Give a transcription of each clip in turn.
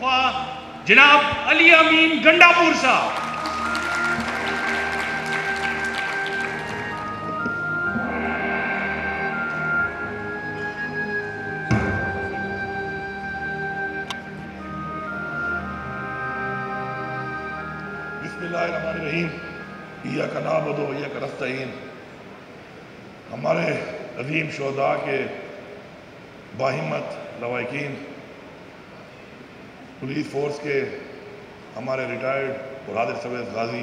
ख्वा जनाब अली अमीन गंडापुर साहब। का हमारे अजीम शहदा के बाहिमत लवाकिन पुलिस फोर्स के हमारे रिटायर्ड और हाजिर सर्विस गाजी,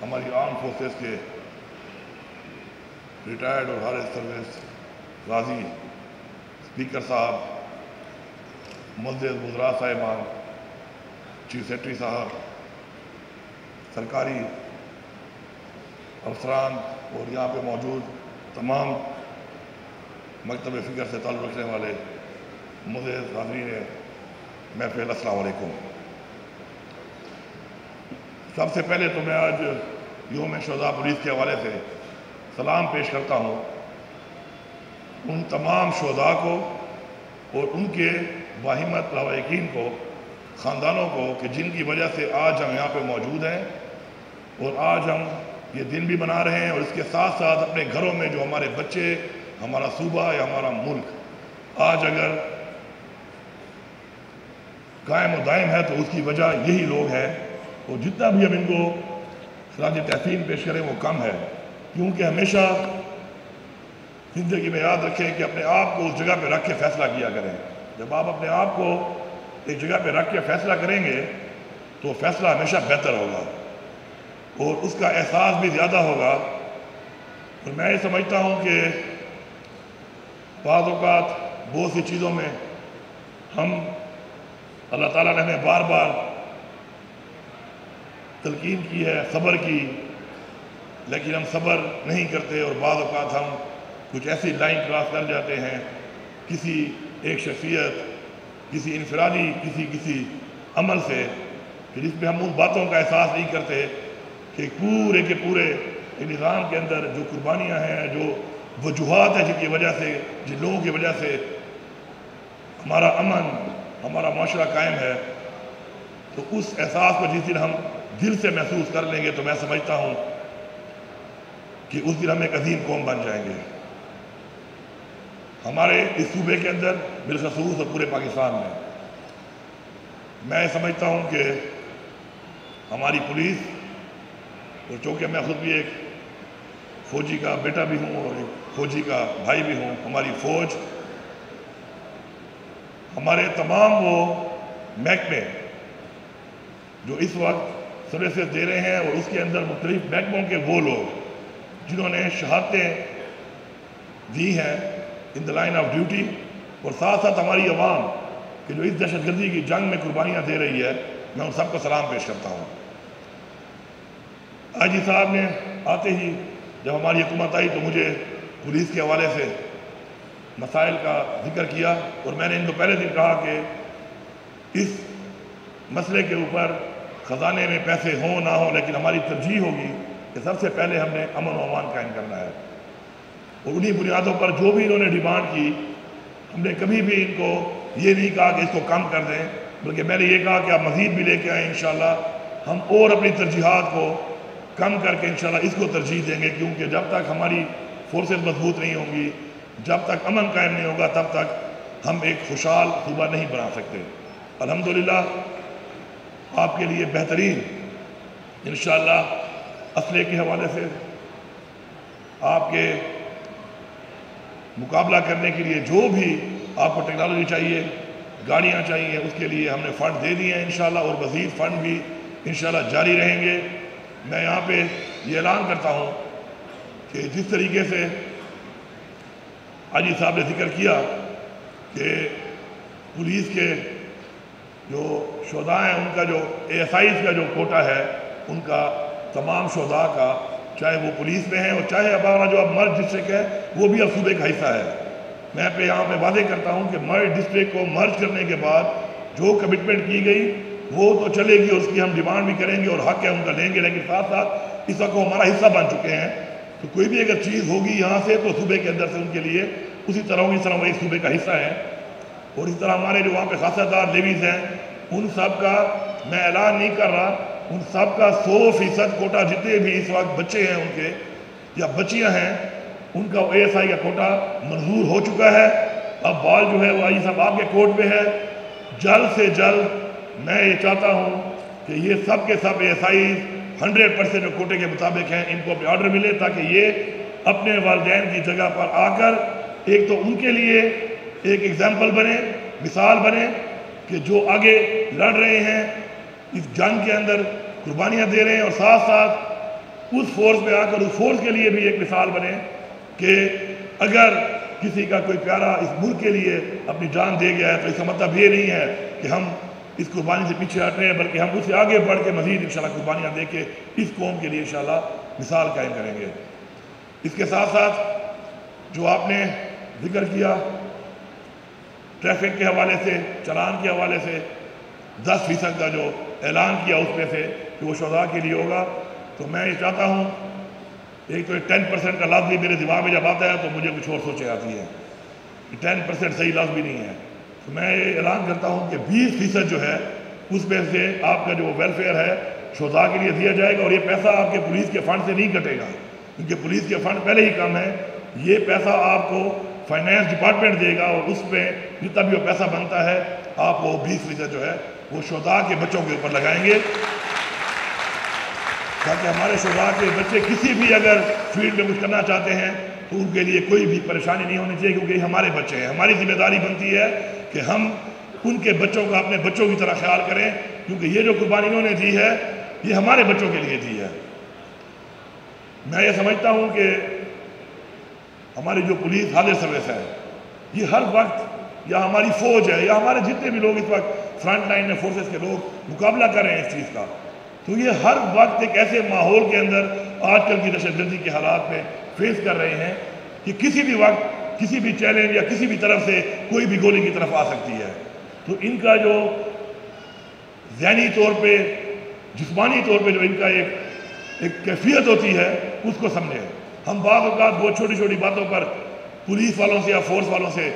हमारी आर्म फोर्सेस के रिटायर्ड और हाजिर सर्विस गाजी स्पीकर साहब मुजद बुजरा साहिबान चीफ सेक्रेटरी साहब, सरकारी अफसरान और यहाँ पे मौजूद तमाम मकतब फ़िक्र से ताल्लुक़ रखने वाले मुझे हाजरी ने महफिल असलकुम सबसे पहले तो मैं आज योम शहदा पुलिस के हवाले से सलाम पेश करता हूँ उन तमाम शहदा को और उनके बाहिमत लवाकिन को, ख़ानदानों को कि जिनकी वजह से आज हम यहाँ पे मौजूद हैं और आज हम ये दिन भी मना रहे हैं और इसके साथ साथ अपने घरों में जो हमारे बच्चे, हमारा सूबा या हमारा मुल्क, आज अगर कायम और दायम है तो उसकी वजह यही लोग हैं। और जितना भी हम इनको खराज तहसीन पेश करें, वो कम है। क्योंकि हमेशा ज़िंदगी में याद रखें कि अपने आप को उस जगह पर रख के फैसला किया करें। जब आप अपने आप को एक जगह पर रख के फैसला करेंगे तो फैसला हमेशा बेहतर होगा। और उसका एहसास भी ज़्यादा होगा। और मैं ये समझता हूँ कि बाज़ात बहुत सी चीज़ों में हम अल्लाह ताला ने हमें बार बार तलकीन की है, सब्र की। लेकिन हम सब्र नहीं करते और बाज़ात हम कुछ ऐसी लाइन क्रॉस कर जाते हैं, किसी एक शख्सियत, किसी इनफरादी, किसी किसी अमल से, कि जिसमें हम उन बातों का एहसास नहीं करते कि पूरे के पूरे निज़ाम के अंदर जो कुर्बानियाँ हैं, जो वजूहत हैं जिनकी वजह से, जिन लोगों की वजह से हमारा अमन हमारा माशरा कायम है तो उस एहसास को जिस दिन हम दिल से महसूस कर लेंगे तो मैं समझता हूँ कि उस दिन हम एक अजीम कौम बन जाएँगे। हमारे इस सूबे के अंदर बिलखसूस और पूरे पाकिस्तान में, मैं समझता हूँ कि हमारी पुलिस, और चूँकि मैं खुद भी एक फौजी का बेटा भी हूँ, और एक फौजी का भाई भी हूँ, हमारी फ़ौज हमारे तमाम वो महकमे जो इस वक्त सर्विसेज़ दे रहे हैं और उसके अंदर मुख्तलिफ़ महकमों के वो लोग, जिन्होंने शहादतें दी हैं in the line of duty और साथ साथ हमारी आवाम कि जो इस दहशत गर्दी की जंग में कुर्बानियाँ दे रही है, मैं उन सबको सलाम पेश करता हूँ। आजी साहब ने आते ही जब हमारी हुकूमत आई तो मुझे पुलिस के हवाले से मसाइल का ज़िक्र किया और मैंने इनको पहले दिन कहा कि इस मसले के ऊपर ख़जाने में पैसे हों ना हो, लेकिन हमारी तरजीह होगी कि सबसे पहले हमने अमन अमान कायम करना है। और उन्हीं बुनियादों पर जो भी इन्होंने डिमांड की, हमने कभी भी इनको ये नहीं कहा कि इसको कम कर दें, बल्कि मैंने ये कहा कि आप मज़ीद भी लेके आए इन हम और अपनी तरजीहत को कम करके, इंशाल्लाह इसको तरजीह देंगे, क्योंकि जब तक हमारी फोर्सेस मज़बूत नहीं होंगी जब तक अमन कायम नहीं होगा, तब तक हम एक खुशहाल सूबा नहीं बना सकते। अल्हम्दुलिल्लाह, आपके लिए बेहतरीन इन असले के हवाले से आपके मुकाबला करने के लिए जो भी आपको टेक्नोलॉजी चाहिए, गाड़ियाँ चाहिए, उसके लिए हमने फ़ंड दे दिए हैं इन और मज़ीद फ़ंड भी इन जारी रहेंगे। मैं यहाँ पे ये ऐलान करता हूँ कि जिस तरीके से आजी साहब ने ज़िक्र किया कि पुलिस के जो शोदा हैं, उनका जो एस का जो कोटा है, उनका तमाम शोदा का, चाहे वो पुलिस में है और चाहे हमारा जो अब मर्ज डिस्ट्रिक्ट है, वो भी अब सूबे का हिस्सा है। मैं पे यहाँ पे वादे करता हूँ कि मर्ज डिस्ट्रिक्ट को मर्ज करने के बाद जो कमिटमेंट की गई, वो तो चलेगी उसकी हम डिमांड भी करेंगे और हक है उनका लेंगे, लेकिन साथ साथ इस वक्त वो हमारा हिस्सा बन चुके हैं। तो कोई भी अगर चीज़ होगी यहाँ से तो सूबे के अंदर से उनके लिए उसी तरह होगी इस तरह वही सूबे का हिस्सा है। और इस तरह हमारे जो वहाँ पे खासादार लेवीज हैं, उन सब का मैं ऐलान नहीं कर रहा। उन सब का सौ फ़ीसद कोटा जितने भी इस वक्त बच्चे हैं उनके, या बच्चियाँ हैं, उनका ए एस आई का कोटा मंजूर हो चुका है। अब बॉल जो है वो आई सब आपके कोर्ट में है। जल्द से जल्द मैं ये चाहता हूँ कि ये सब के सब एस आई हंड्रेड परसेंट कोटे के मुताबिक हैं, इनको अपने ऑर्डर मिले ताकि ये अपने वालदेन की जगह पर आकर एक तो उनके लिए एक एग्ज़ाम्पल बने, मिसाल बने कि जो आगे लड़ रहे हैं, इस जंग के अंदर कुर्बानियाँ दे रहे हैं और साथ साथ उस फोर्स में आकर उस फोर्स के लिए भी एक मिसाल बने कि अगर किसी का कोई प्यारा इस मुल्क के लिए अपनी जान दे गया है तो इसका मतलब ये नहीं है कि हम इस कुर्बानी से पीछे हट रहे हैं, बल्कि हम उससे आगे बढ़ के मजीद इंशाल्लाह कुर्बानियाँ दे के इस कौम के लिए इंशाल्लाह मिसाल कायम करेंगे। इसके साथ साथ जो आपने ज़िक्र किया, ट्रैफ़िक के हवाले से, चलान के हवाले से, दस फ़ीसद का जो ऐलान किया उसमें से कि वो शोधा के लिए होगा तो मैं ये चाहता हूँ, एक तो टेन परसेंट का लाभ भी मेरे दिमाग में जब आता है तो मुझे कुछ और सोचे आती है। टेन परसेंट सही लाभ भी नहीं है। तो मैं ये ऐलान करता हूँ कि बीस फ़ीसद जो है उसमें से आपका जो वेलफेयर है शोधा के लिए दिया जाएगा और ये पैसा आपके पुलिस के फंड से नहीं कटेगा। क्योंकि पुलिस के फंड पहले ही कम है, ये पैसा आपको फाइनेंस डिपार्टमेंट देगा और उसमें जितना भी वो पैसा बनता है, आप वो बीस फ़ीसद जो है, वो शोधा के बच्चों के ऊपर लगाएँगे। ताकि हमारे शोधा के बच्चे किसी भी अगर फ़ील्ड में कुछ करना चाहते हैं तो उनके लिए कोई भी परेशानी नहीं होनी चाहिए, क्योंकि हमारे बच्चे हैं, हमारी ज़िम्मेदारी बनती है कि हम उनके बच्चों का अपने बच्चों की तरह ख्याल करें, क्योंकि ये जो कुर्बानी इन्होंने दी है, ये हमारे बच्चों के लिए दी है। मैं ये समझता हूँ कि हमारी जो पुलिस हाजिर सर्विस है, ये हर वक्त या हमारी फौज है, या हमारे जितने भी लोग इस वक्त फ्रंट लाइन में फोर्सेस के लोग मुकाबला कर रहे हैं इस चीज़ का तो ये हर वक्त एक ऐसे माहौल के अंदर आजकल की दहशतगर्दी के हालात में फेस कर रहे हैं कि किसी भी वक्त किसी भी चैलेंज या किसी भी तरफ़ से कोई भी गोली की तरफ़ आ सकती है। तो इनका जो जहनी तौर पे, जिस्मानी तौर पे जो इनका एक एक कैफियत होती है, उसको समझें। हम बाद बहुत छोटी छोटी बातों पर पुलिस वालों से या फोर्स वालों से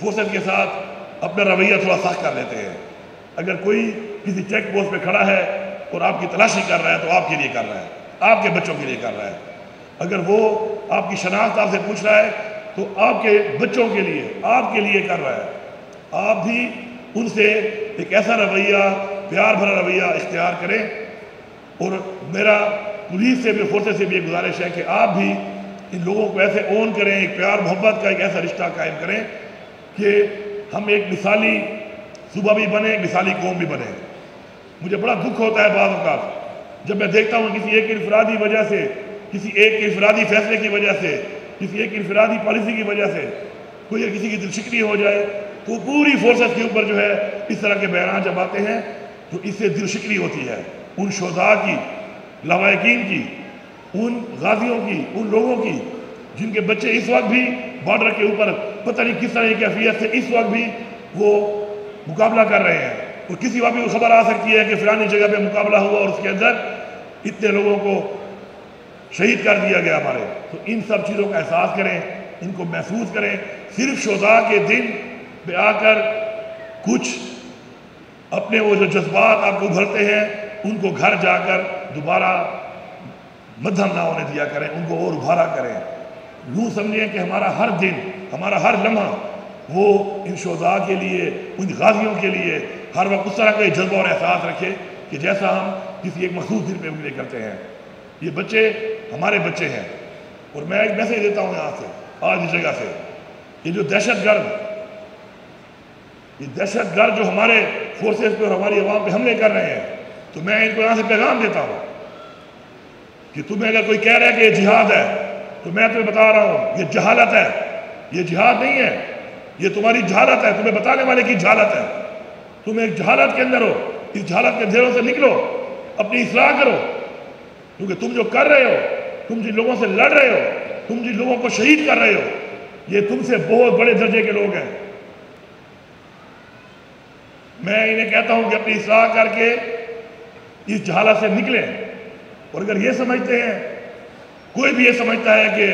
फोर्सेस के साथ अपना रवैया थोड़ा सख्त कर लेते हैं। अगर कोई किसी चेक पोस्ट पे खड़ा है और आपकी तलाशी कर रहा है तो आपके लिए कर रहा है, आपके बच्चों के लिए कर रहा है। अगर वो आपकी शनाख्त आपसे पूछ रहा है तो आपके बच्चों के लिए, आपके लिए कर रहा है। आप भी उनसे एक ऐसा रवैया, प्यार भरा रवैया इख्तियार करें। और मेरा पुलिस से भी, फोर्सेस से भी एक गुजारिश है कि आप भी इन लोगों को ऐसे ओन करें, एक प्यार, मोहब्बत का एक ऐसा रिश्ता कायम करें कि हम एक मिसाली सुबह भी बने एक मिसाली कौम भी बने। मुझे बड़ा दुख होता है बाद का जब मैं देखता हूँ किसी एक इनफरादी वजह से, किसी एक इनफरादी फैसले की वजह से किसी एक इनफरादी पॉलिसी की वजह से कोई या किसी की दिलशिकनी हो जाए तो पूरी फोर्सेस के ऊपर जो है, इस तरह के बयान जब आते हैं तो इससे दिलशिकनी होती है। उन शोधा की लवाकिन की, उन गाजियों की, उन लोगों की, जिनके बच्चे इस वक्त भी बॉर्डर के ऊपर पता नहीं किस तरह की कैफियत से इस वक्त भी वो मुकाबला कर रहे हैं। और किसी वक्त भी वो खबर आ सकती है कि फिलानी जगह पे मुकाबला हुआ और उसके अंदर इतने लोगों को शहीद कर दिया गया हमारे। तो इन सब चीज़ों का एहसास करें, इनको महसूस करें। सिर्फ़ शोधा के दिन पे आकर कुछ अपने वो जो जज्बात आपको उभरते हैं, उनको घर जाकर दोबारा मध्यम ना होने दिया करें, उनको और उभारा करें। यूँ समझें कि हमारा हर दिन, हमारा हर लम्हा, वो इन शोजा के लिए, उन गाजियों के लिए हर वक्त उस तरह का जज्बा और एहसास रखे कि जैसा हम किसी एक मखसूस दिन पर उंगली करते हैं। ये बच्चे हमारे बच्चे हैं। और मैं एक मैसेज देता हूँ यहाँ से, आज इस जगह से। ये जो दहशत गर्द, ये दहशत गर्द जो हमारे फोर्सेस पे और हमारी आवाम पे हमले कर रहे हैं तो मैं इनको यहाँ से पैगाम देता हूँ कि तुम्हें अगर कोई कह रहा है कि ये जिहाद है तो मैं तुम्हें बता रहा हूँ, ये जहालत है। ये जिहाद नहीं है। ये तुम्हारी जहालत है। तुम्हें बताने वाले की जहालत है। तुम एक जहालत के अंदर हो। इस जहालत के अंधेरों से निकलो। अपनी इसलाह करो। क्योंकि तुम जो कर रहे हो, तुम जिन लोगों से लड़ रहे हो, तुम जिन लोगों को शहीद कर रहे हो, ये तुमसे बहुत बड़े दर्जे के लोग हैं। मैं इन्हें कहता हूँ कि अपनी इसलाह करके इस जहालत से निकले। और अगर ये समझते हैं, कोई भी ये समझता है कि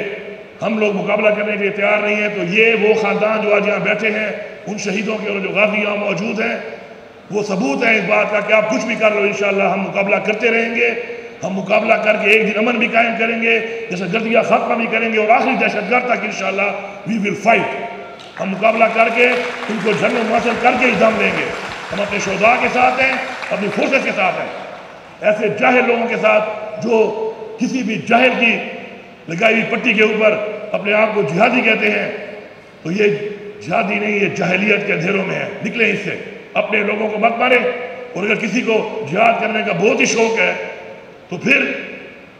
हम लोग मुकाबला करने के लिए तैयार नहीं है तो ये वो ख़ानदान जो आज यहाँ बैठे हैं, उन शहीदों के और जो गाजी यहाँ मौजूद हैं, वो सबूत है इस बात का कि आप कुछ भी कर लो, इंशाल्लाह हम मुकाबला करते रहेंगे। हम मुकाबला करके एक दिन अमन भी कायम करेंगे दहशतगर्दियाँ खात्मा भी करेंगे और आखिरी दहशतगर्द तक इंशाल्लाह वी विल फाइट हम मुकाबला करके उनको जन्म हासिल करके ही दम देंगे। हम अपने शोधा के साथ हैं, अपनी फोर्सेस के साथ हैं। ऐसे ज़ाहिर लोगों के साथ जो किसी भी ज़ाहिर की लगाई हुई पट्टी के ऊपर अपने आप को जिहादी कहते हैं तो ये जिहादी नहीं, ये जाहलीत के अंधेरों में है। निकले इससे। अपने लोगों को मत मारे। और अगर किसी को जिहाद करने का बहुत ही शौक है तो फिर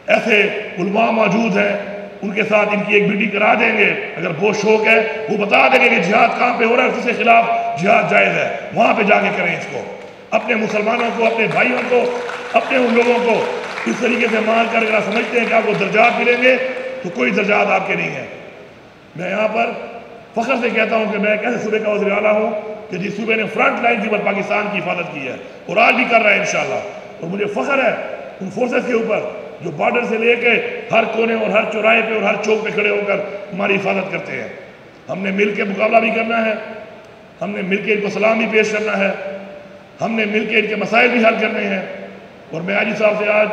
ऐसे उलमा मौजूद हैं, उनके साथ इनकी एक मीटिंग करा देंगे। अगर वो शौक है वो बता देंगे कि जिहाद कहाँ पे हो रहा है, उसके खिलाफ जिहाद जायज़ है। वहाँ पे जाके करें इसको। अपने मुसलमानों को, अपने भाइयों को, अपने उन लोगों को इस तरीके से मान कर अगर समझते हैं कि आपको दर्जात मिलेंगे तो कोई दर्जात आपके नहीं है। मैं यहाँ पर फ़ख्र से कहता हूँ कि मैं कैसे सूबे का वजी आला हूँ कि जिस सूबे ने फ्रंट लाइन की पाकिस्तान की हिफाजत की है। और आज भी कर रहा है इन और मुझे फ़ख्र है उन फोर्सेस के ऊपर, जो बॉर्डर से लेके हर कोने और हर चौराहे पे और हर चौक पे खड़े होकर हमारी हिफाजत करते हैं। हमने मिल के मुकाबला भी करना है, हमने मिल के इनको सलाम भी पेश करना है, हमने मिल के इनके मसाइल भी हल करने हैं। और मैं आज साहब से आज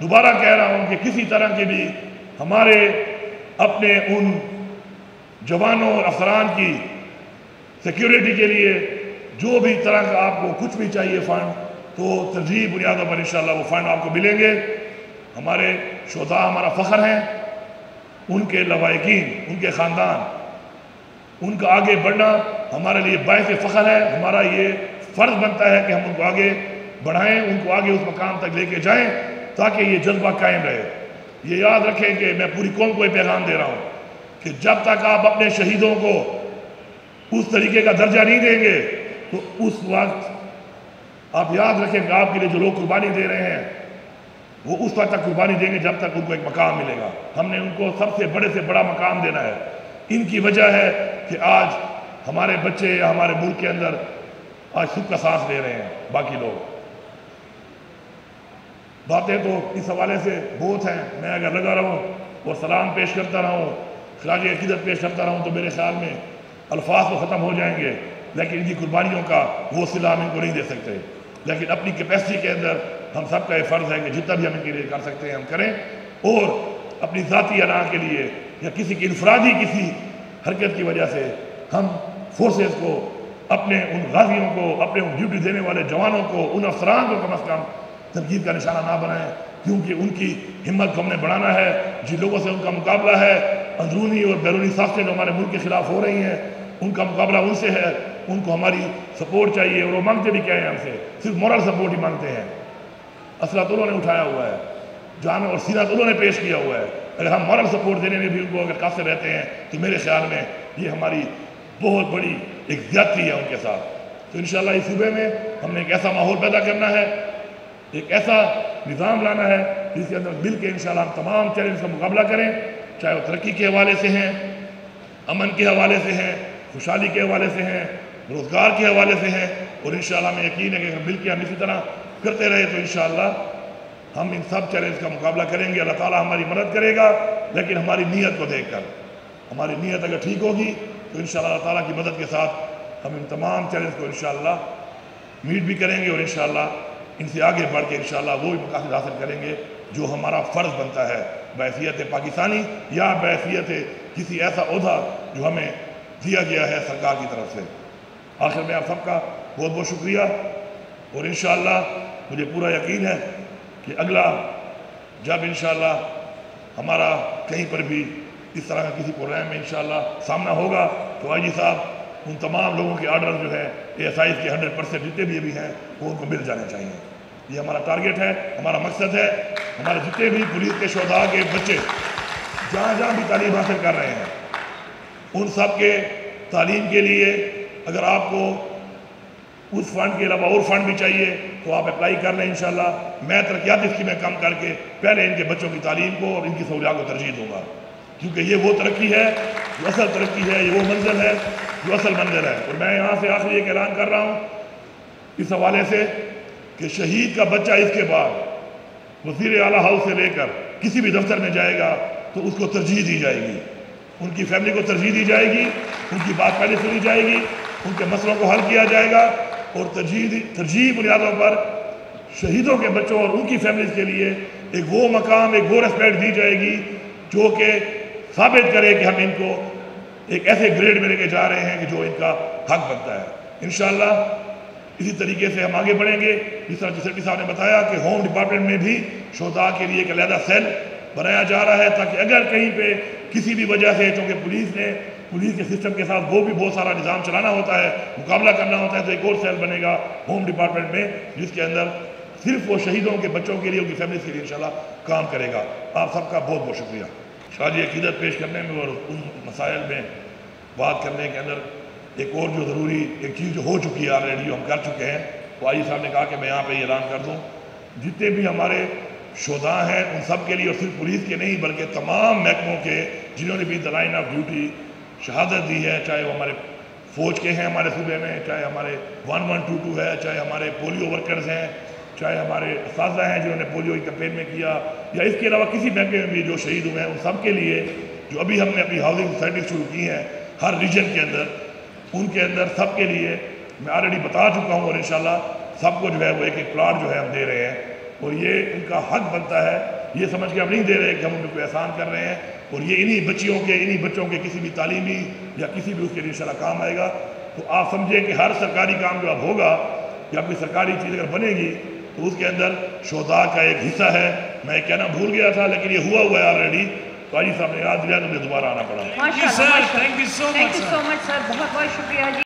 दोबारा कह रहा हूँ कि किसी तरह के भी हमारे अपने उन जवानों और अफसरान की सिक्योरिटी के लिए जो भी तरह का आपको कुछ भी चाहिए फ़ंड तो तरजीह बुनियादों पर इंशाल्लाह वो फ़ंड आपको मिलेंगे। हमारे शोधा हमारा फ़ख्र हैं, उनके लवाकिन उनके ख़ानदान, उनका आगे बढ़ना हमारे लिए बायस फ़ख्र है। हमारा ये फ़र्ज़ बनता है कि हम उनको आगे बढ़ाएँ, उनको आगे उस मकाम तक लेके जाएँ, ताकि ये जज्बा कायम रहे। ये याद रखें कि मैं पूरी कौम को ये पैगाम दे रहा हूँ कि जब तक आप अपने शहीदों को उस तरीके का दर्जा नहीं देंगे तो उस वक्त आप याद रखें कि आपके लिए जो लोग कुर्बानी दे रहे हैं, वो उस वक्त तक कुर्बानी देंगे जब तक उनको एक मकाम मिलेगा। हमने उनको सबसे बड़े से बड़ा मकाम देना है। इनकी वजह है कि आज हमारे बच्चे या हमारे मुल्क के अंदर आज सुख का सांस ले रहे हैं, बाकी लोग। बातें तो इस हवाले से बहुत हैं। मैं अगर लगा रहूँ और सलाम पेश करता रहूँ खराज अकीदत पेश करता रहूँ तो मेरे ख्याल में अल्फाज तो ख़त्म हो जाएँगे, लेकिन इनकी कुर्बानियों का वो सिला हम इनको नहीं दे सकते। लेकिन अपनी कैपेसिटी के अंदर हम सब का ये फ़र्ज़ है कि जितना भी हम इनके लिए कर सकते हैं, हम करें। और अपनी ज़ाती अना के लिए या किसी की इनफरादी किसी हरकत की वजह से हम फोर्सेस को, अपने उन गाजियों को, अपने उन ड्यूटी देने वाले जवानों को, उन अफसरान को कम अज़ कम तरकीब का निशाना ना बनाएँ, क्योंकि उनकी हिम्मत को हमने बढ़ाना है, जिन लोगों से उनका मुकाबला है, अंदरूनी और बैरूनी साख्तें जो हमारे मुल्क के ख़िलाफ़ हो रही हैं, उनका मुकाबला उनसे है। उनको हमारी सपोर्ट चाहिए और वो मांगते भी क्या है हमसे? सिर्फ़ मॉरल सपोर्ट ही मांगते हैं। असला तो उन्होंने उठाया हुआ है, जान और सीना तो उन्होंने पेश किया हुआ है। अगर हम मॉरल सपोर्ट देने में भी उनको अगर कासे रहते हैं तो मेरे ख्याल में ये हमारी बहुत बड़ी एक ज्यादती है उनके साथ। तो इन इस सूबे में हमने एक ऐसा माहौल पैदा करना है, एक ऐसा निज़ाम लाना है, जिसके अंदर मिल के इन हम तमाम चैलेंज का मुकाबला करें। चाहे वो तरक्की के हवाले से हैं, अमन के हवाले से हैं, खुशहाली के हवाले से हैं रोज़गार के हवाले से हैं और इन में यकीन है कि अगर मिल के हम इसी तरह करते रहे तो इन हम इन सब चैलेंज का मुकाबला करेंगे। अल्लाह ताला हमारी मदद करेगा, लेकिन हमारी नीयत को देख कर हमारी नीयत अगर ठीक होगी तो इन अल्लाह ताला की मदद के साथ हम इन तमाम चैलेंज को इन मीट भी करेंगे और इन इनसे आगे बढ़ के इन वो भी मकासद हासिल करेंगे जो हमारा फ़र्ज़ बनता है। बैसीत पाकिस्तानी या बैसीत किसी ऐसा अहदा जो हमें दिया गया है सरकार की तरफ़ से। आखिर में आप सबका बहुत बहुत शुक्रिया। और इन मुझे पूरा यकीन है कि अगला, जब इन हमारा कहीं पर भी इस तरह का किसी प्रोग्राम में इन सामना होगा तो आई जी साहब, उन तमाम लोगों के आर्डर जो है ए एस आई के हंड्रेड परसेंट जितने भी अभी हैं, वो उनको मिल जाने चाहिए। ये हमारा टारगेट है, हमारा मकसद है, हमारे जितने भी पुलिस के शोधा के बच्चे जहाँ जहाँ भी तालीम हासिल कर रहे हैं, उन सब के तालीम के लिए अगर आपको उस फंड के अलावा और फंड भी चाहिए तो आप अप्लाई कर लें इंशाल्लाह। मैं तरक्याती स्कीमें कम करके पहले इनके बच्चों की तालीम को और इनकी सहूलियात को तरजीह दूँगा। क्योंकि ये वो तरक्की है, जो असल तरक्की है, ये वो मंजिल है, जो असल मंजिल है। और मैं यहाँ से आखिर एक ऐलान कर रहा हूँ इस हवाले से कि शहीद का बच्चा इसके बाद वज़ीर अला हाउस से लेकर किसी भी दफ्तर में जाएगा तो उसको तरजीह दी जाएगी। उनकी फैमिली को तरजीह दी जाएगी, उनकी बात पहले सुनी जाएगी उनके मसलों को हल किया जाएगा और तरजीह तरजीह बुनियादों पर शहीदों के बच्चों और उनकी फैमिलीज़ के लिए एक वो मकाम, एक वो रेस्पेक्ट दी जाएगी जो कि साबित करे कि हम इनको एक ऐसे ग्रेड में लेके जा रहे हैं कि जो इनका हक बनता है। इन इसी तरीके से हम आगे बढ़ेंगे। जिस तरह जिस साहब ने बताया कि होम डिपार्टमेंट में भी शोधा के लिए एक अलहदा सेल बनाया जा रहा है ताकि अगर कहीं पे किसी भी वजह से, चूँकि पुलिस ने पुलिस के सिस्टम के साथ वो भी बहुत सारा निज़ाम चलाना होता है, मुकाबला करना होता है तो एक और सेल बनेगा होम डिपार्टमेंट में, जिसके अंदर सिर्फ़ वो शहीदों के बच्चों के लिए, उनकी फैमिली के लिए इंशाल्लाह काम करेगा। आप सबका बहुत बहुत शुक्रिया। शादी अकीदत पेश करने में और उन मसाइल में बात करने के अंदर एक और जो ज़रूरी एक चीज़ जो हो चुकी है ऑलरेडी हम कर चुके हैं तो आई साहब ने कहा कि मैं यहाँ पे ऐलान कर दूँ। जितने भी हमारे शोधा हैं, उन सब के लिए और सिर्फ़ पुलिस के नहीं, बल्कि तमाम महकमों के, जिन्होंने भी द लाइन ऑफ़ ड्यूटी शहादत दी है, चाहे वो हमारे फौज के हैं, हमारे सूबे में, चाहे हमारे वन वन टू टू है, चाहे हमारे पोलियो वर्कर्स हैं, चाहे हमारे इस हैं जिन्होंने पोलियो की कैंपेन में किया, या इसके अलावा किसी महकमे में भी जो शहीद हुए हैं, उन सब के लिए जो अभी हमने अपनी हाउसिंग सोसाइटी शुरू की है, हर रीजन के अंदर उनके अंदर सब के लिए मैं ऑलरेडी बता चुका हूँ और इन सबको जो है वो एक एक प्लाट जो है हम दे रहे हैं। और ये उनका हक बनता है ये समझ के हम नहीं दे रहे कि हम उनको एहसान कर रहे हैं और ये इन्हीं बच्चियों के इन्हीं बच्चों के किसी भी तालीमी या किसी भी उसके लिए काम आएगा। तो आप समझें कि हर सरकारी काम जो अब होगा या कोई सरकारी चीज़ अगर बनेगी तो उसके अंदर शोधा का एक हिस्सा है। मैं कहना भूल गया था लेकिन ये हुआ हुआ है ऑलरेडी तो आज साहब ने याद दिया तो मुझे दोबारा आना पड़ा। Thank you so much so much sir बहुत बहुत शुक्रिया जी।